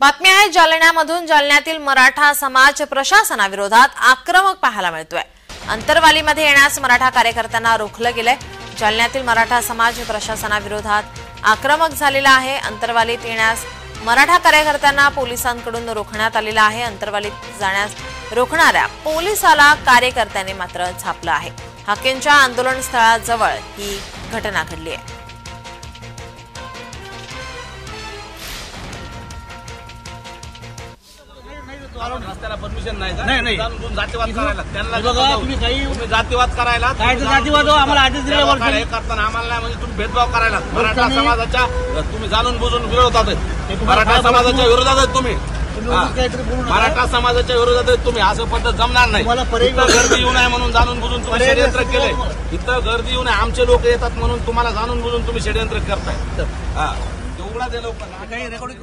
बातमी आहे जालन्यामधून जालन्यातील मराठा समाज प्रशासनाविरोधात आक्रमक पाहायला मिळतोय. अंतरवालीमध्ये येण्यास मराठा कार्यकर्त्यांना रोखलं गेलंय. जालन्यातील मराठा समाज प्रशासनाविरोधात आक्रमक झालेला आहे. अंतरवालीत येण्यास मराठा कार्यकर्त्यांना पोलिसांकडून रोखण्यात आलेलं आहे. अंतरवालीत जाण्यास रोखणाऱ्या पोलिसाला कार्यकर्त्यांनी मात्र झापलं आहे. हाकेंच्या आंदोलन स्थळाजवळ ही घटना घडली आहे. रस्त्याला परमिशन नाही? नाही, जातीवाद करायला. त्यांना हे बघा, जाऊन- तुम्ही काही- तुम्ही जातीवाद करायला. काय तुम्ही जातीवाद हो, आम्हाला आदेश दिले हे करताना आम्हाला नाही म्हणजे तुम्ही भेदभाव करायला. मराठा समाजाच्या तुम्ही जाणून बुजून विरोधात मराठा समाजाच्या? विरोधात आहेत तुम्ही. हा. मराठा समाजाच्या विरोधात तुम्ही. असं पद्धत जमणार नाही. इथं गर्दी येऊ नये म्हणून जाणून बुजून तुम्ही षडयंत्र केलंय. इथं गर्दी येऊ नये. आमचे लोक येतात म्हणून तुम्हाला जाणून बुजून तुम्ही षडयंत्र करताय. हा. लोक काही रेकॉर्डिंग